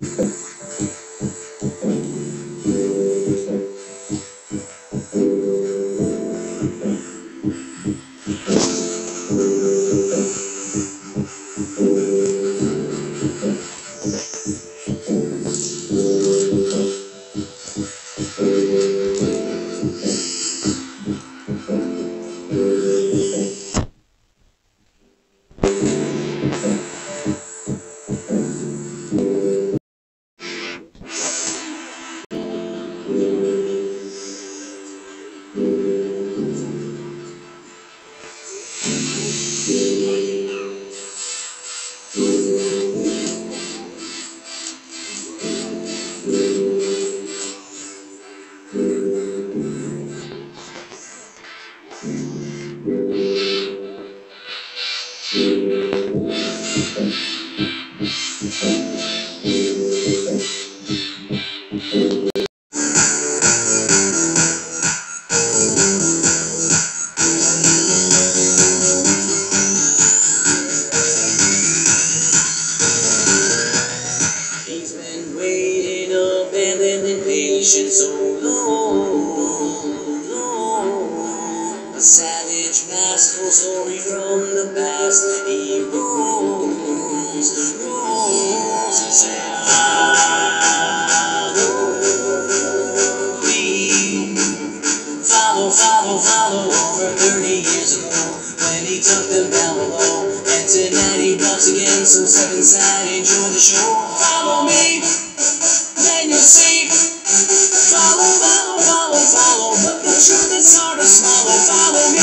He's so long, long. A savage, masterful story from the past. He rolls, rolls. He said, Follow me. Follow, follow, follow over 30 years ago when he took them down below. And tonight he drops again, so step inside, enjoy the show. Follow me, then you'll see. Follow, follow, follow, follow, but the truth is hard to swallow. Follow me,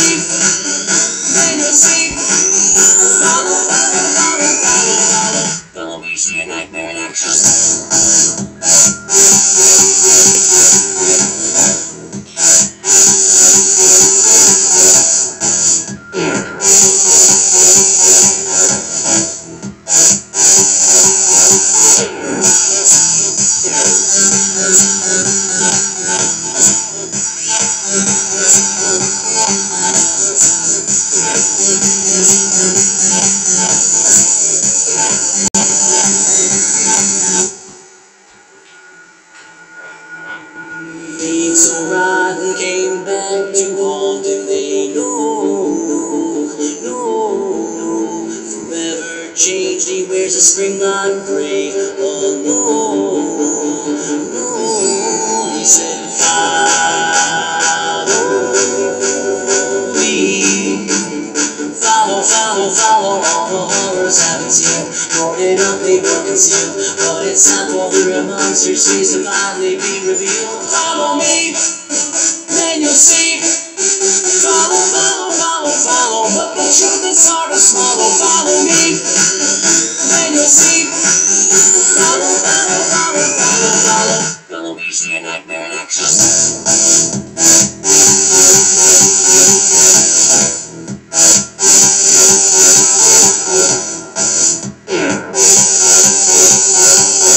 then you'll see. Follow, follow, follow, follow, follow. Follow me, see a nightmare in action. Being changed. He wears a spring on gray. Oh no, no. He said, Follow Follow, follow, the horrors haven't seen. Boarded up, they were concealed. But it's time for the monsters face to finally be revealed. Follow me, then you'll see. Follow, follow, follow, follow. But the truth is hard to swallow. Follow me, then you'll see. Follow, follow, follow, follow, follow. Follow me, see a nightmare in action. Yeah.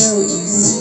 so easy.